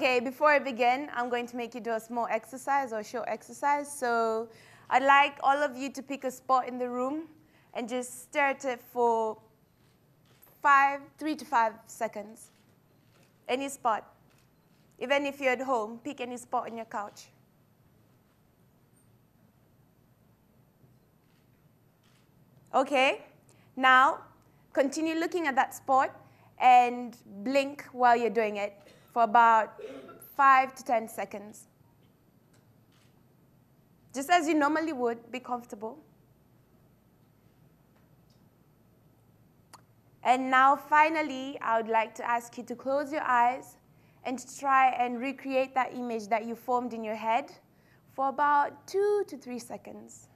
Okay, before I begin, I'm going to make you do a small exercise or short exercise. So I'd like all of you to pick a spot in the room and just stare at it for five, three to five seconds. Any spot. Even if you're at home, pick any spot on your couch. Okay, now continue looking at that spot and blink while you're doing it for about five to 10 seconds. Just as you normally would, be comfortable. And now, finally, I would like to ask you to close your eyes and try and recreate that image that you formed in your head for about two to three seconds.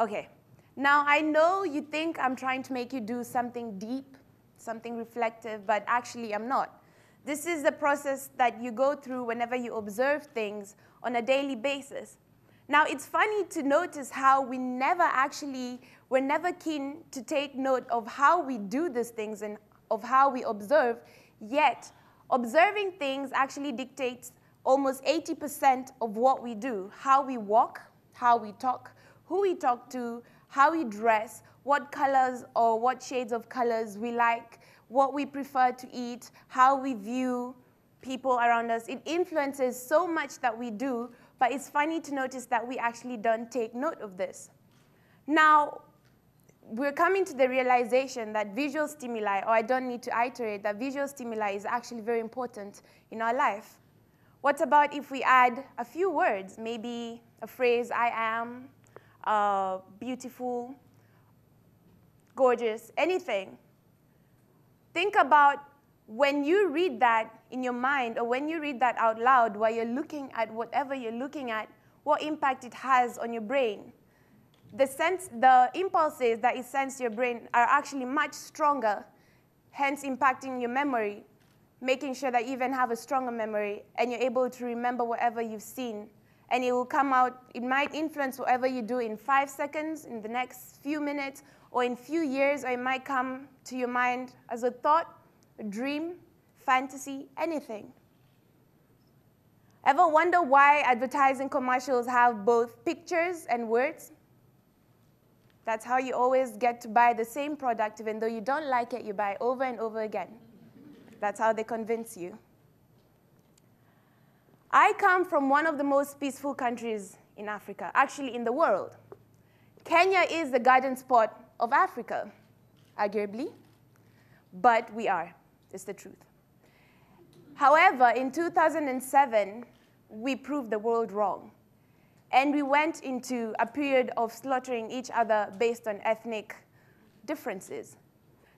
Okay, now I know you think I'm trying to make you do something deep, something reflective, but actually I'm not. This is the process that you go through whenever you observe things on a daily basis. Now, it's funny to notice how we never actually, we're never keen to take note of how we do these things and of how we observe, yet observing things actually dictates almost 80% of what we do, how we walk, how we talk, who we talk to, how we dress, what colors or what shades of colors we like, what we prefer to eat, how we view people around us. It influences so much that we do, but it's funny to notice that we actually don't take note of this. Now, we're coming to the realization that visual stimuli, or I don't need to iterate, that visual stimuli is actually very important in our life. What about if we add a few words, maybe a phrase, I am, uh, beautiful, gorgeous, anything. Think about when you read that in your mind or when you read that out loud while you're looking at whatever you're looking at, what impact it has on your brain. The, sense, the impulses that it sends to your brain are actually much stronger, hence impacting your memory, making sure that you even have a stronger memory and you're able to remember whatever you've seen. And it will come out, it might influence whatever you do in five seconds, in the next few minutes, or in few years, or it might come to your mind as a thought, a dream, fantasy, anything. Ever wonder why advertising commercials have both pictures and words? That's how you always get to buy the same product, even though you don't like it, you buy over and over again. That's how they convince you. I come from one of the most peaceful countries in Africa, actually in the world. Kenya is the garden spot of Africa, arguably, but we are. It's the truth. However, in 2007, we proved the world wrong. And we went into a period of slaughtering each other based on ethnic differences.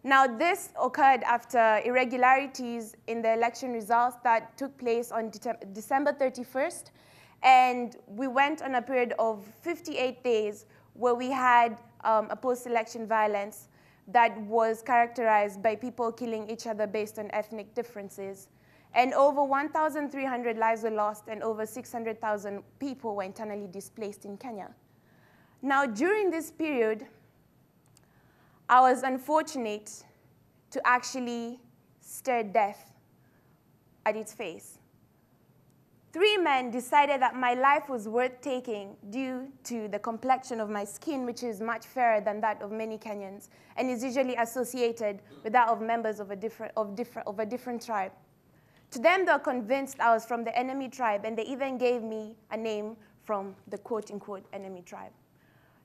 Now, this occurred after irregularities in the election results that took place on De December 31st. And we went on a period of 58 days where we had um, a post-election violence that was characterized by people killing each other based on ethnic differences. And over 1,300 lives were lost and over 600,000 people were internally displaced in Kenya. Now, during this period, I was unfortunate to actually stare death at its face. Three men decided that my life was worth taking due to the complexion of my skin, which is much fairer than that of many Kenyans, and is usually associated with that of members of a different, of different, of a different tribe. To them, they were convinced I was from the enemy tribe, and they even gave me a name from the quote unquote enemy tribe.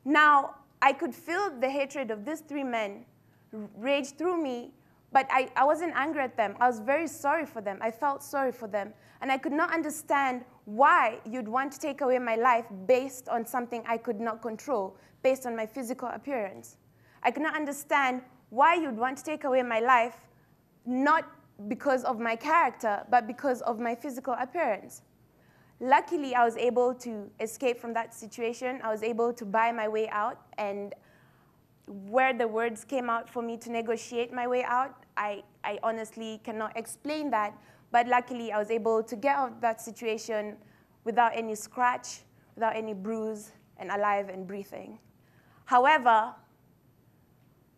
Now, I could feel the hatred of these three men rage through me, but I, I wasn't angry at them. I was very sorry for them. I felt sorry for them. And I could not understand why you'd want to take away my life based on something I could not control, based on my physical appearance. I could not understand why you'd want to take away my life, not because of my character, but because of my physical appearance. Luckily, I was able to escape from that situation. I was able to buy my way out, and where the words came out for me to negotiate my way out, I, I honestly cannot explain that. But luckily, I was able to get out of that situation without any scratch, without any bruise, and alive and breathing. However,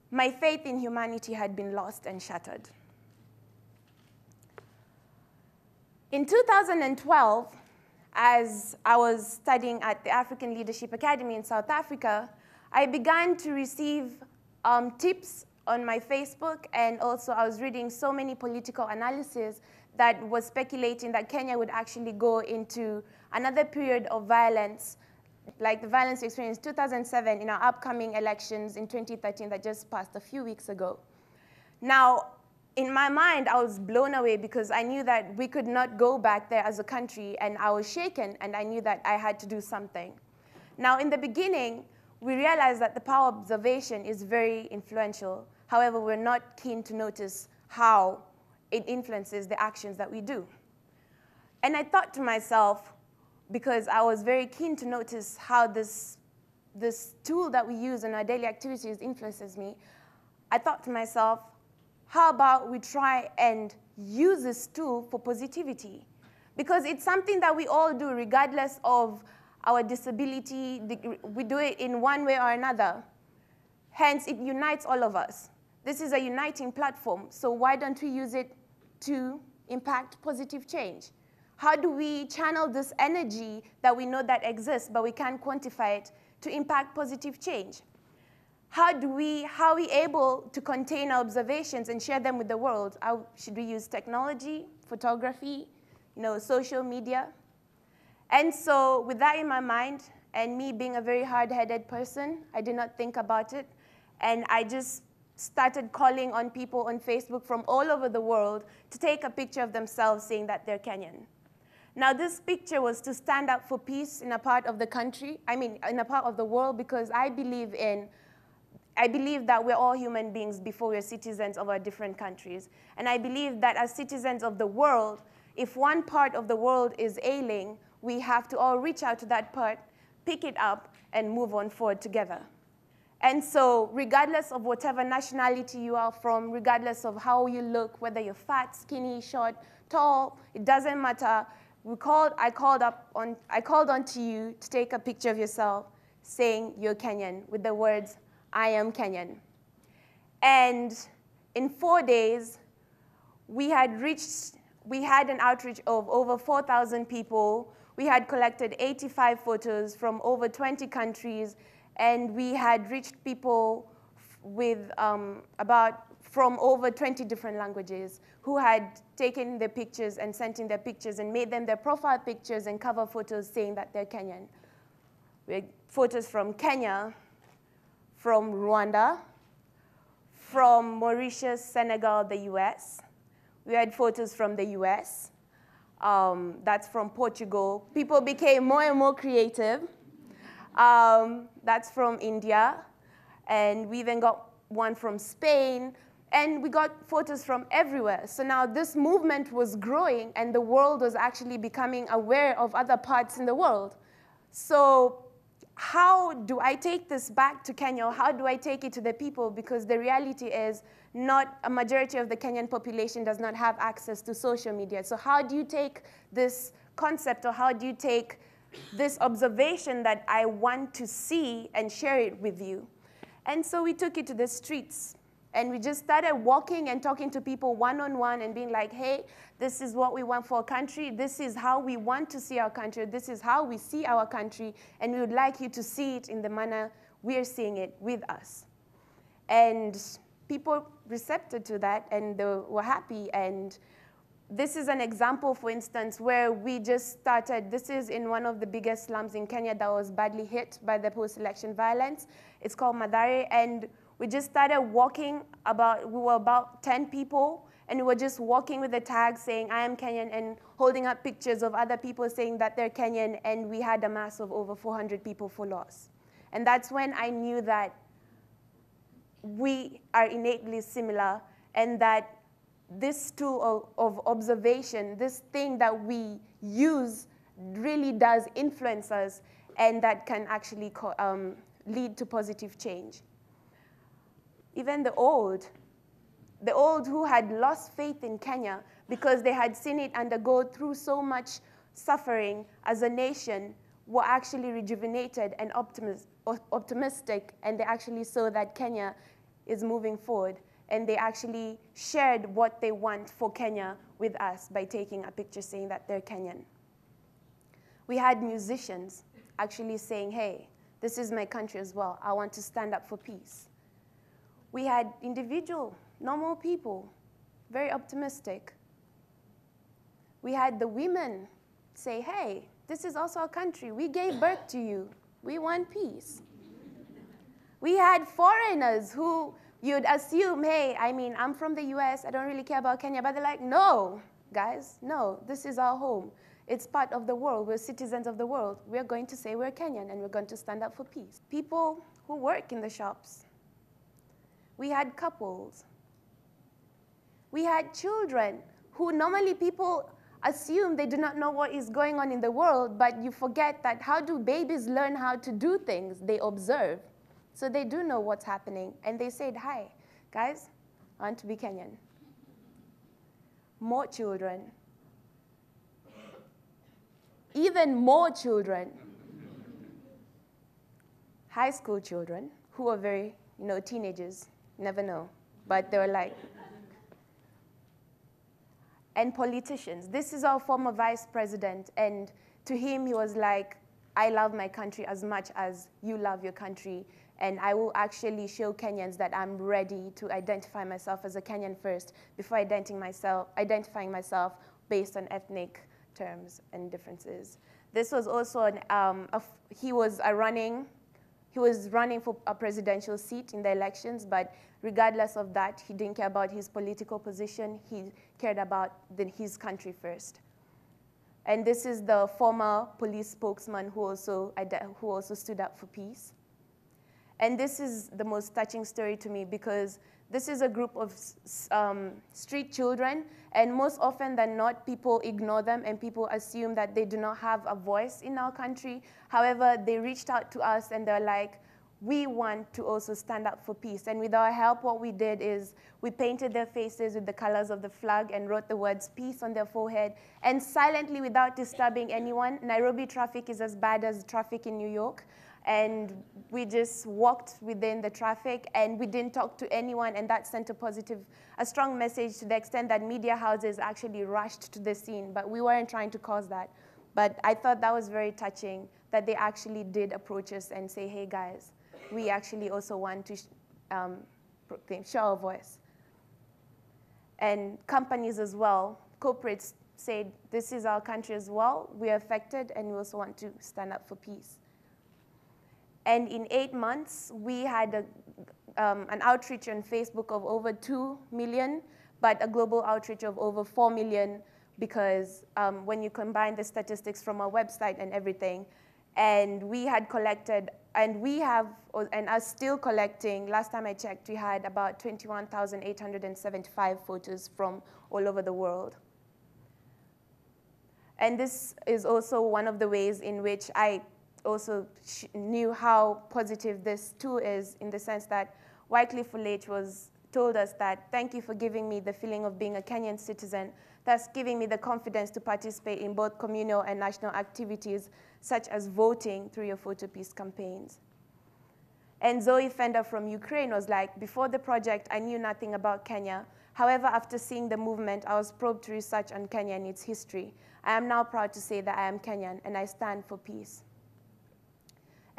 my faith in humanity had been lost and shattered. In 2012, as I was studying at the African Leadership Academy in South Africa, I began to receive um, tips on my Facebook, and also I was reading so many political analysis that was speculating that Kenya would actually go into another period of violence, like the violence experienced in 2007 in our upcoming elections in 2013 that just passed a few weeks ago. Now, in my mind, I was blown away because I knew that we could not go back there as a country, and I was shaken, and I knew that I had to do something. Now, in the beginning, we realized that the power observation is very influential. However, we're not keen to notice how it influences the actions that we do. And I thought to myself, because I was very keen to notice how this, this tool that we use in our daily activities influences me, I thought to myself, how about we try and use this tool for positivity? Because it's something that we all do regardless of our disability. We do it in one way or another. Hence, it unites all of us. This is a uniting platform, so why don't we use it to impact positive change? How do we channel this energy that we know that exists, but we can't quantify it, to impact positive change? How do we, how are we able to contain our observations and share them with the world? How, should we use technology, photography, you know, social media? And so with that in my mind, and me being a very hard-headed person, I did not think about it. And I just started calling on people on Facebook from all over the world to take a picture of themselves saying that they're Kenyan. Now, this picture was to stand up for peace in a part of the country, I mean, in a part of the world, because I believe in I believe that we're all human beings before we're citizens of our different countries. And I believe that as citizens of the world, if one part of the world is ailing, we have to all reach out to that part, pick it up, and move on forward together. And so, regardless of whatever nationality you are from, regardless of how you look, whether you're fat, skinny, short, tall, it doesn't matter. We called, I, called up on, I called on to you to take a picture of yourself saying you're Kenyan with the words, I am Kenyan. And in four days, we had reached, we had an outreach of over 4,000 people. We had collected 85 photos from over 20 countries, and we had reached people with um, about from over 20 different languages who had taken their pictures and sent in their pictures and made them their profile pictures and cover photos saying that they're Kenyan. We had photos from Kenya, from Rwanda, from Mauritius, Senegal, the US. We had photos from the US. Um, that's from Portugal. People became more and more creative. Um, that's from India. And we even got one from Spain. And we got photos from everywhere. So now this movement was growing, and the world was actually becoming aware of other parts in the world. So how do I take this back to Kenya? How do I take it to the people? Because the reality is not a majority of the Kenyan population does not have access to social media. So how do you take this concept or how do you take this observation that I want to see and share it with you? And so we took it to the streets. And we just started walking and talking to people one on one and being like, hey, this is what we want for our country. This is how we want to see our country. This is how we see our country. And we would like you to see it in the manner we're seeing it with us. And people recepted to that and they were happy. And this is an example, for instance, where we just started. This is in one of the biggest slums in Kenya that was badly hit by the post election violence. It's called Mathare. And we just started walking about, we were about 10 people, and we were just walking with the tag saying, I am Kenyan, and holding up pictures of other people saying that they're Kenyan, and we had a mass of over 400 people follow us. And that's when I knew that we are innately similar, and that this tool of, of observation, this thing that we use, really does influence us, and that can actually um, lead to positive change even the old, the old who had lost faith in Kenya because they had seen it undergo through so much suffering as a nation, were actually rejuvenated and optimistic, and they actually saw that Kenya is moving forward. And they actually shared what they want for Kenya with us by taking a picture saying that they're Kenyan. We had musicians actually saying, hey, this is my country as well. I want to stand up for peace. We had individual, normal people, very optimistic. We had the women say, hey, this is also our country. We gave birth to you. We want peace. We had foreigners who you'd assume, hey, I mean, I'm from the US, I don't really care about Kenya, but they're like, no, guys, no, this is our home. It's part of the world. We're citizens of the world. We're going to say we're Kenyan and we're going to stand up for peace. People who work in the shops. We had couples. We had children who normally people assume they do not know what is going on in the world, but you forget that how do babies learn how to do things? They observe. So they do know what's happening. And they said, hi, guys, I want to be Kenyan. More children even more children, high school children, who are very, you know, teenagers, never know, but they were like, and politicians. This is our former vice president, and to him, he was like, I love my country as much as you love your country, and I will actually show Kenyans that I'm ready to identify myself as a Kenyan first before identifying myself, identifying myself based on ethnic terms and differences. This was also, an, um, he was a running, he was running for a presidential seat in the elections, but regardless of that, he didn't care about his political position. He cared about the, his country first. And this is the former police spokesman who also, who also stood up for peace. And this is the most touching story to me because this is a group of um, street children, and most often than not, people ignore them and people assume that they do not have a voice in our country. However, they reached out to us and they're like, we want to also stand up for peace. And with our help, what we did is we painted their faces with the colors of the flag and wrote the words peace on their forehead. And silently, without disturbing anyone, Nairobi traffic is as bad as traffic in New York and we just walked within the traffic and we didn't talk to anyone and that sent a positive, a strong message to the extent that media houses actually rushed to the scene, but we weren't trying to cause that. But I thought that was very touching that they actually did approach us and say, hey guys, we actually also want to um, proclaim, show our voice. And companies as well, corporates said, this is our country as well, we're affected and we also want to stand up for peace. And in eight months, we had a, um, an outreach on Facebook of over 2 million, but a global outreach of over 4 million because um, when you combine the statistics from our website and everything, and we had collected, and we have, and are still collecting, last time I checked, we had about 21,875 photos from all over the world. And this is also one of the ways in which I also knew how positive this tool is in the sense that Wycliffe Ulech was told us that thank you for giving me the feeling of being a Kenyan citizen, thus giving me the confidence to participate in both communal and national activities such as voting through your photo peace campaigns. And Zoe Fender from Ukraine was like, before the project, I knew nothing about Kenya. However, after seeing the movement, I was probed to research on Kenya and its history. I am now proud to say that I am Kenyan and I stand for peace.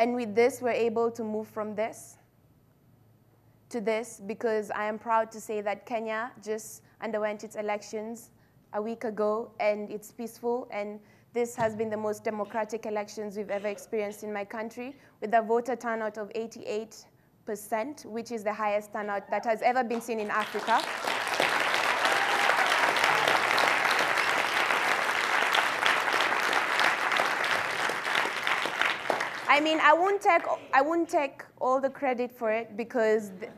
And with this, we're able to move from this to this because I am proud to say that Kenya just underwent its elections a week ago and it's peaceful and this has been the most democratic elections we've ever experienced in my country with a voter turnout of 88%, which is the highest turnout that has ever been seen in Africa. I mean, I won't take, I won't take all the credit for it because, the,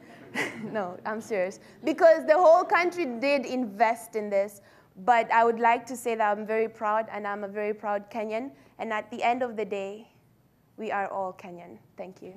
no, I'm serious. Because the whole country did invest in this. But I would like to say that I'm very proud, and I'm a very proud Kenyan. And at the end of the day, we are all Kenyan. Thank you.